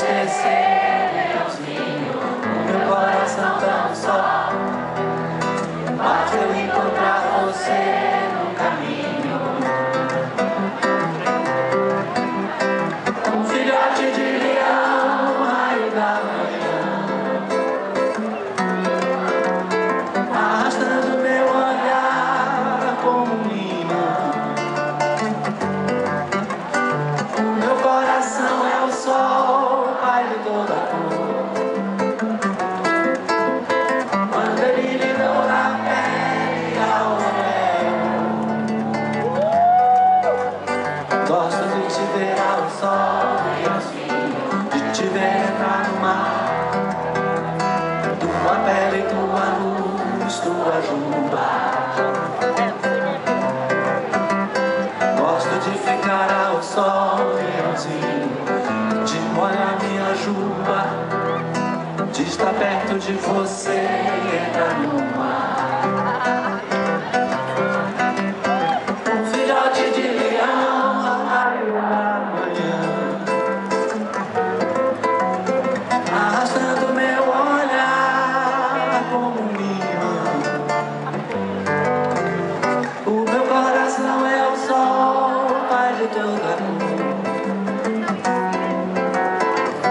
desentristecer, Tua pele, tua luz, tua juba Gosto de ficar ao sol, leãozinho De molhar minha juba De estar perto de você e entrar no mar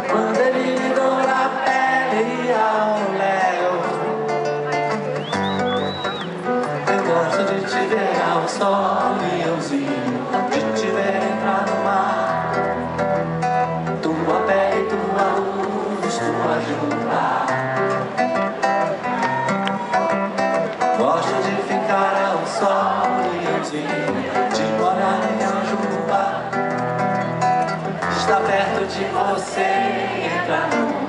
Quando ele doura a pele ao léu Eu gosto de te ver ao sol, leãozinho De te ver entrar no mar. Tua pele, tua luz, tua juba Gosto de ficar ao sol, leãozinho De de você entrar